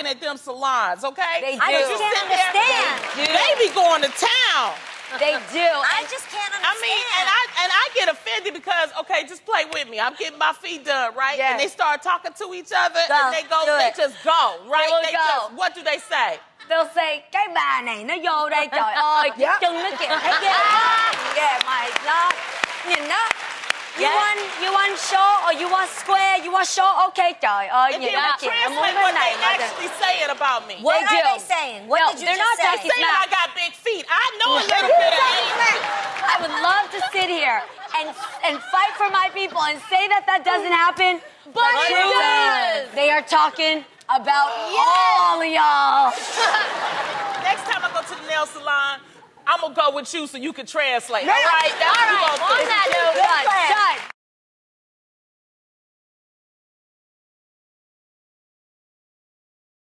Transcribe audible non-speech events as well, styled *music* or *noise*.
talking at them salons, okay? They do. I just can't understand. They be going to town. They do. *laughs* I just can't I mean, and I and I get offended because okay, just play with me. I'm getting my feet done, right? Yes. And they start talking to each other, Go, and they go, they just go, right? will They go. just, what do they say? They'll say, cái bà này nó vô đây, trời *laughs* ơi, cái chân nó kìa, thấy ghê? Ghê mày, nó, nhìn nó. You Yeah. want, you want or you want square, you want short, okay, trời ơi, oh, And nhìn then nó we muốn translate cái what này they mà actually saying about me. What They are do. they saying? What No, did you they're just not say? talking Saying. I got big feet. I know a little bit of I would love to sit here and and fight for my people and say that that doesn't happen, but, it does. They are talking about all of y'all. *laughs* Next time I go to the nail salon, I'm gonna go with you so you can translate. All right, that's all right,